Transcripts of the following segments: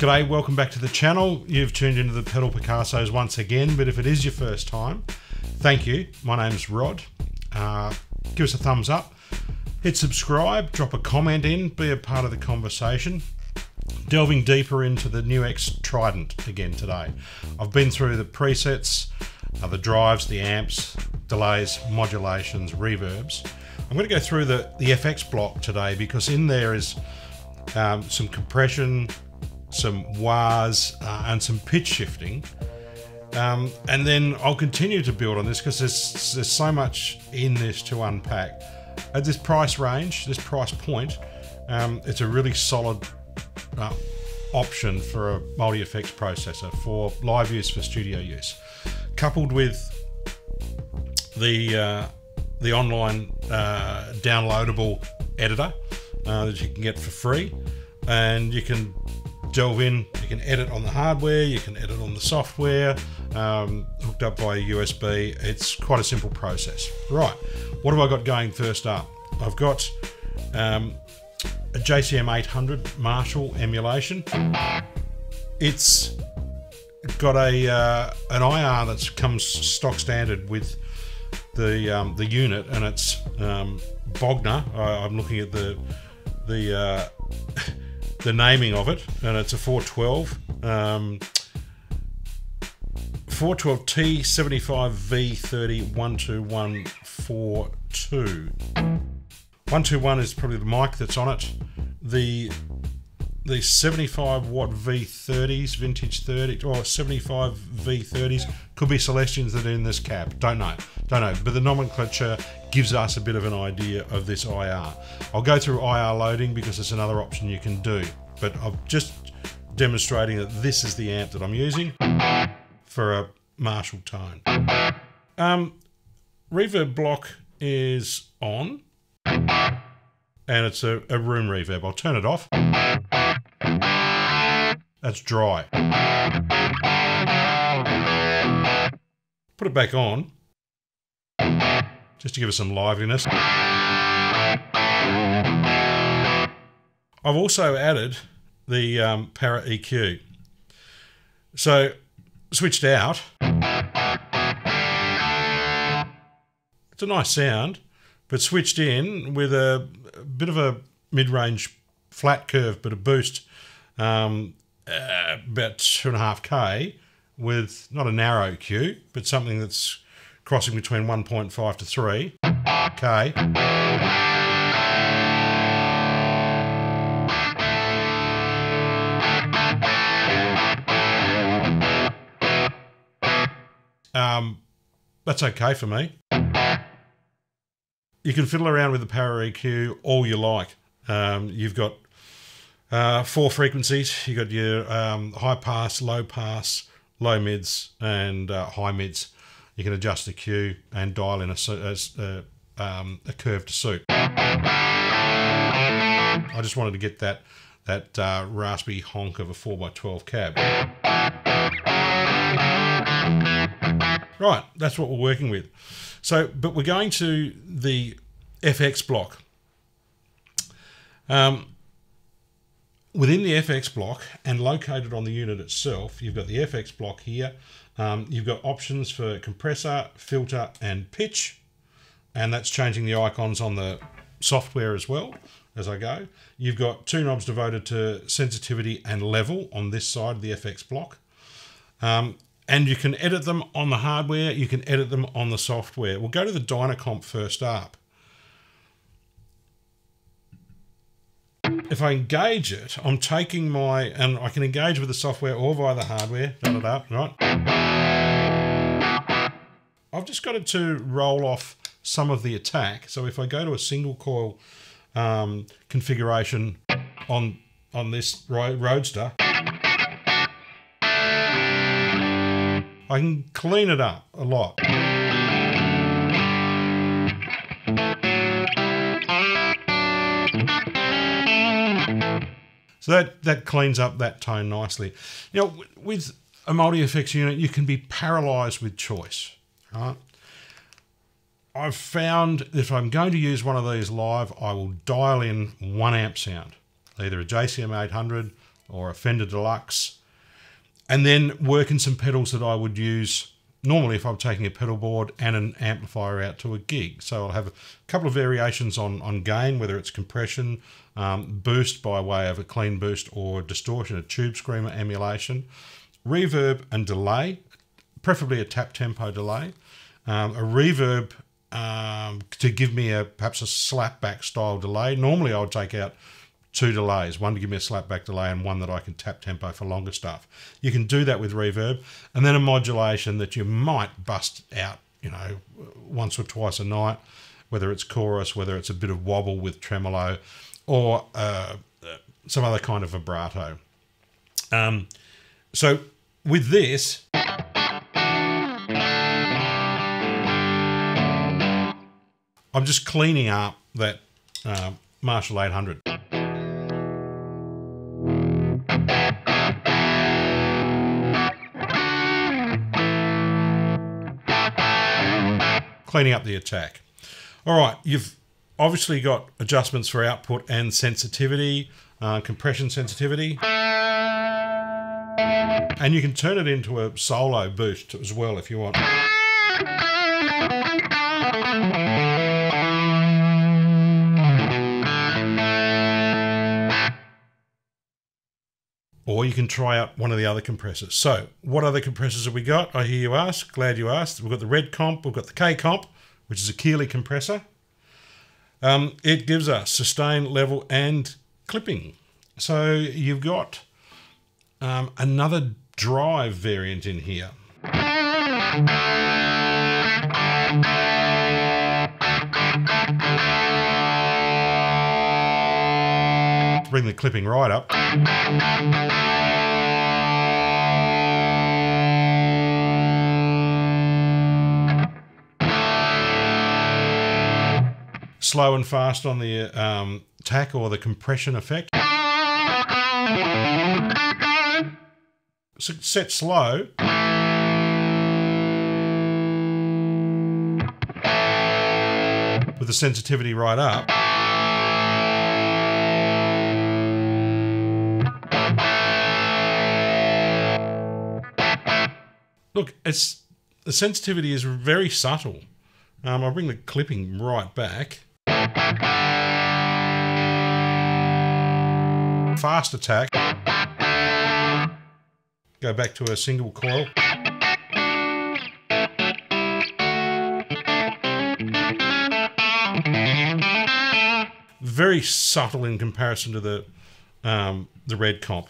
G'day, welcome back to the channel. You've tuned into the Pedal Picassos once again, but if it is your first time, thank you. My name's Rod. Uh, give us a thumbs up, hit subscribe, drop a comment in, be a part of the conversation. Delving deeper into the NUX Trident again today. I've been through the presets, uh, the drives, the amps, delays, modulations, reverbs. I'm going to go through the, the FX block today because in there is um, some compression, some wahs, uh, and some pitch shifting. Um, and then I'll continue to build on this because there's, there's so much in this to unpack. At this price range, this price point, um, it's a really solid uh, option for a multi effects processor for live use for studio use, coupled with the uh, the online uh, downloadable editor uh, that you can get for free, and you can delve in. You can edit on the hardware, you can edit on the software, um, hooked up by USB. It's quite a simple process. Right, what have I got going first up? I've got um, a JCM 800 Marshall emulation. It's got a uh, an IR that comes stock standard with the um, the unit, and it's um, Bogner. I, am looking at the the uh, the naming of it, and it's a 412. Um, 412T 75V30 12142. 121 is probably the mic that's on it. The the 75 watt V30s, vintage 30 or 75 V30s could be Celestions that are in this cab. Don't know, don't know. But the nomenclature gives us a bit of an idea of this IR. I'll go through IR loading because it's another option you can do. But I'm just demonstrating that this is the amp that I'm using for a Marshall tone. Um, reverb block is on and it's a, a room reverb. I'll turn it off. That's dry. Put it back on just to give us some liveliness. I've also added the um, Para EQ. So switched out. It's a nice sound, but switched in with a, a bit of a mid-range flat curve, but a boost um, uh, about two and a half k with not a narrow Q, but something that's crossing between 1.5 to 3 k. Um, that's okay for me. You can fiddle around with the Para EQ all you like. Um, you've got uh, four frequencies. You've got your um, high pass, low pass, low mids, and uh, high mids. You can adjust the Q and dial in a, a, a, um, a curve to suit. I just wanted to get that that uh, raspy honk of a 4x12 cab. Right, that's what we're working with. So, but we're going to the FX block. Um, within the FX block and located on the unit itself, you've got the FX block here. Um, you've got options for compressor, filter, and pitch. And that's changing the icons on the software as well as I go. You've got two knobs devoted to sensitivity and level on this side of the FX block. Um, and you can edit them on the hardware, you can edit them on the software. We'll go to the Dynacomp first up. If I engage it, I'm taking my, and I can engage with the software or via the hardware, da, da, da, right? I've just got it to roll off some of the attack. So if I go to a single coil um, configuration on on this Roadster, I can clean it up a lot. That, that cleans up that tone nicely. You know, with a multi-effects unit, you can be paralyzed with choice, right? I've found that if I'm going to use one of these live, I will dial in one amp sound, either a JCM 800 or a Fender Deluxe, and then work in some pedals that I would use normally if I'm taking a pedal board and an amplifier out to a gig. So I'll have a couple of variations on, on gain, whether it's compression, um, boost by way of a clean boost or distortion, a tube screamer emulation, reverb and delay, preferably a tap tempo delay, um, a reverb um, to give me a perhaps a slapback style delay. Normally I would take out two delays, one to give me a slapback delay and one that I can tap tempo for longer stuff. You can do that with reverb, and then a modulation that you might bust out, you know, once or twice a night, whether it's chorus, whether it's a bit of wobble with tremolo, or uh, some other kind of vibrato. Um, so with this. I'm just cleaning up that uh, Marshall 800. Cleaning up the attack. All right, you've obviously got adjustments for output and sensitivity, uh, compression sensitivity. And you can turn it into a solo boost as well if you want. You can try out one of the other compressors. So, what other compressors have we got? I hear you ask. Glad you asked. We've got the Red Comp, we've got the K Comp, which is a Keeley compressor. Um, it gives us sustain, level, and clipping. So, you've got um, another drive variant in here. bring the clipping right up. Slow and fast on the um, tack or the compression effect. So set slow. With the sensitivity right up. Look, it's the sensitivity is very subtle. Um, I'll bring the clipping right back. Fast attack. Go back to a single coil. Very subtle in comparison to the um, the red comp.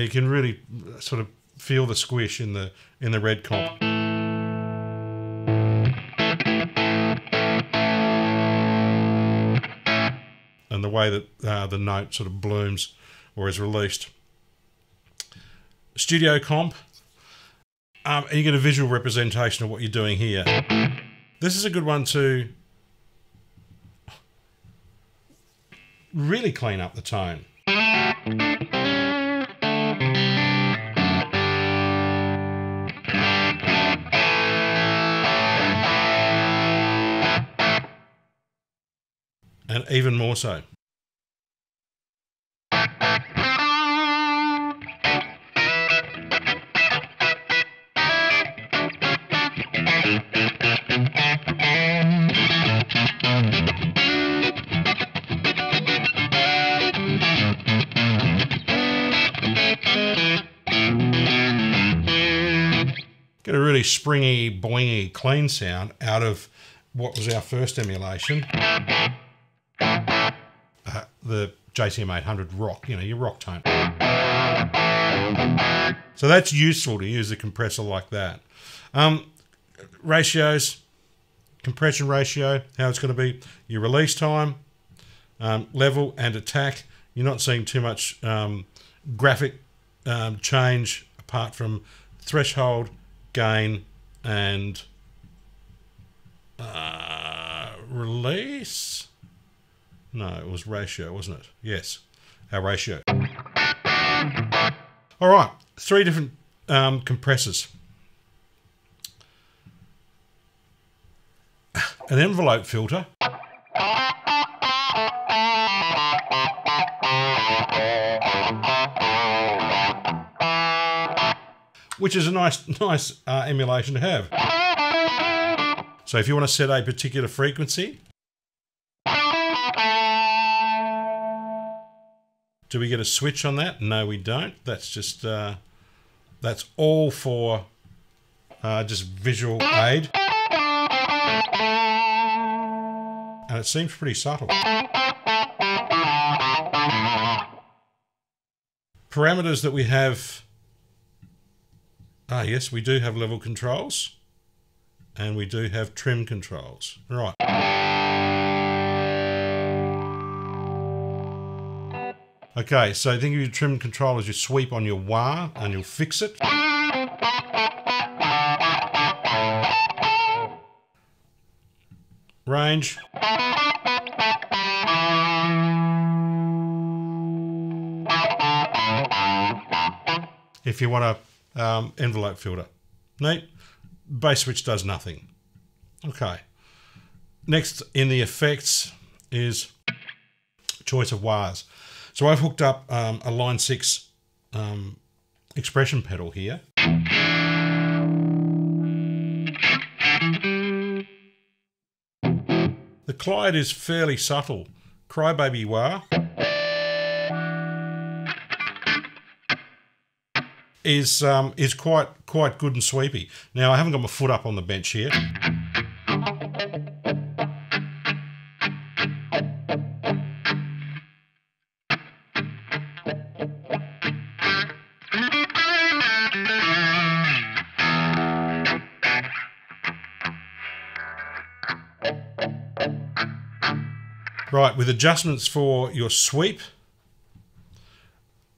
you can really sort of feel the squish in the in the red comp. And the way that uh, the note sort of blooms or is released. Studio comp, um, and you get a visual representation of what you're doing here. This is a good one to really clean up the tone. Even more so. Get a really springy, boingy, clean sound out of what was our first emulation the JCM 800 rock, you know, your rock tone. So that's useful to use a compressor like that. Um, ratios, compression ratio, how it's going to be, your release time, um, level and attack. You're not seeing too much um, graphic um, change apart from threshold, gain, and uh, release. No, it was ratio, wasn't it? Yes, our ratio. All right, three different um, compressors. an envelope filter. Which is a nice, nice uh, emulation to have. So if you want to set a particular frequency, do we get a switch on that? No, we don't. That's just uh, that's all for uh, just visual aid. And it seems pretty subtle. Parameters that we have. Ah, yes, we do have level controls. And we do have trim controls. Right. Okay, so think of your trim control as you sweep on your wah and you'll fix it. Range. If you want a um, envelope filter. Neat. Bass switch does nothing. Okay. Next in the effects is choice of wahs. So I've hooked up um, a Line 6 um, expression pedal here. The Clyde is fairly subtle. Crybaby Wah is um, is quite quite good and sweepy. Now I haven't got my foot up on the bench here. Right, with adjustments for your sweep,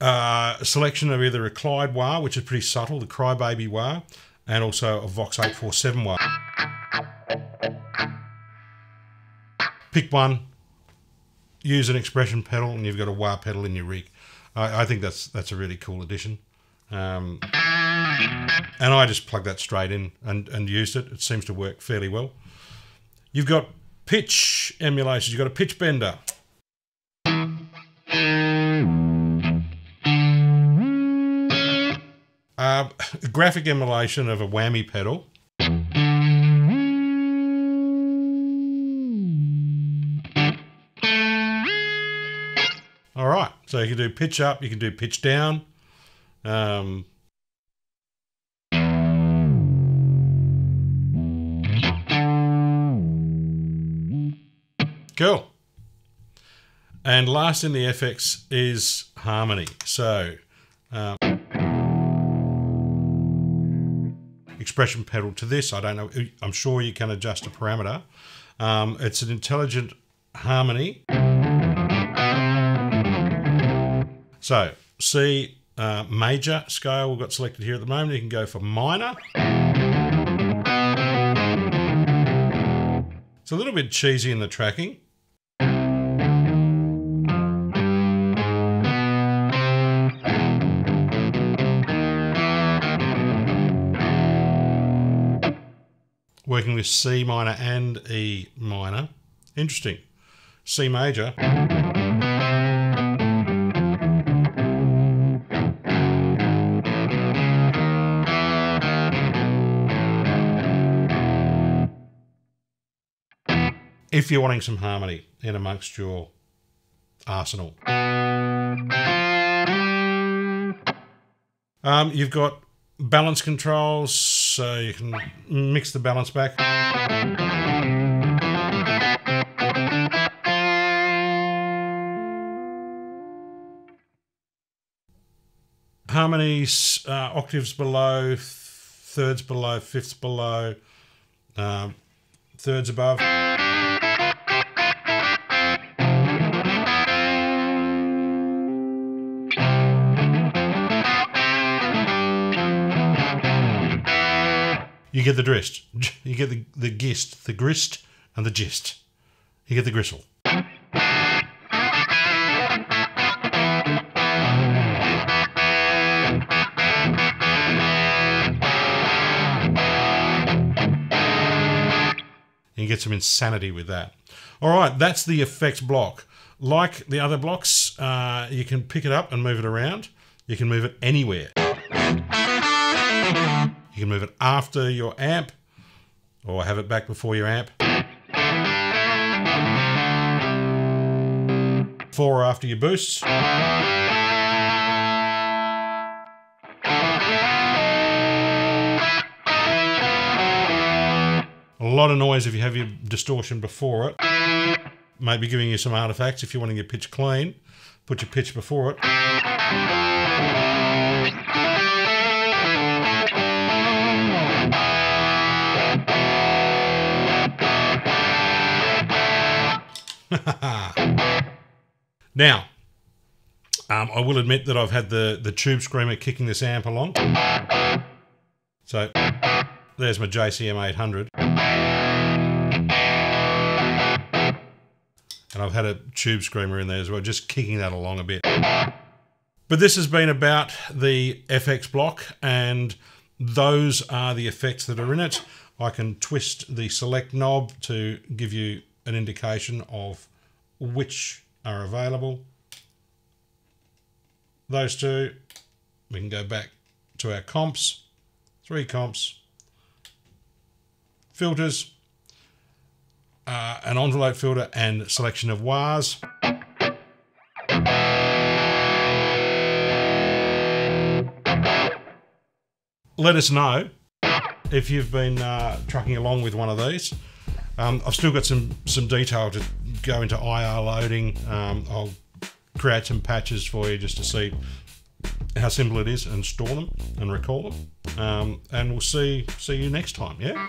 uh, a selection of either a Clyde wah, which is pretty subtle, the Crybaby wah, and also a Vox 847 wah. Pick one, use an expression pedal, and you've got a wah pedal in your rig. I, I think that's that's a really cool addition. Um, and I just plugged that straight in and, and used it. It seems to work fairly well. You've got pitch emulations. You've got a pitch bender. Uh, graphic emulation of a whammy pedal. All right, so you can do pitch up, you can do pitch down. Um, Cool. And last in the FX is harmony. So, um, expression pedal to this. I don't know. I'm sure you can adjust a parameter. Um, it's an intelligent harmony. So, C uh, major scale we've got selected here at the moment. You can go for minor. It's a little bit cheesy in the tracking. Working with C minor and E minor. Interesting. C major. if you're wanting some harmony in amongst your arsenal. Um, you've got balance controls, so you can mix the balance back. Harmonies, uh, octaves below, thirds below, fifths below, um, thirds above. Get the drist. You get the, the gist, the grist, and the gist. You get the gristle. You get some insanity with that. All right, that's the effects block. Like the other blocks, uh, you can pick it up and move it around. You can move it anywhere. You can move it after your amp or have it back before your amp. Before or after your boosts. A lot of noise if you have your distortion before it. Maybe giving you some artifacts if you're wanting your pitch clean. Put your pitch before it. now, um, I will admit that I've had the, the tube screamer kicking this amp along. So there's my JCM 800. And I've had a tube screamer in there as well, just kicking that along a bit. But this has been about the FX block, and those are the effects that are in it. I can twist the select knob to give you an indication of which are available. Those two, we can go back to our comps, three comps, filters, uh, an envelope filter and selection of wahs. Let us know if you've been uh, trucking along with one of these. Um, I've still got some some detail to go into IR loading. Um, I'll create some patches for you just to see how simple it is and store them and recall them. Um, and we'll see see you next time. Yeah.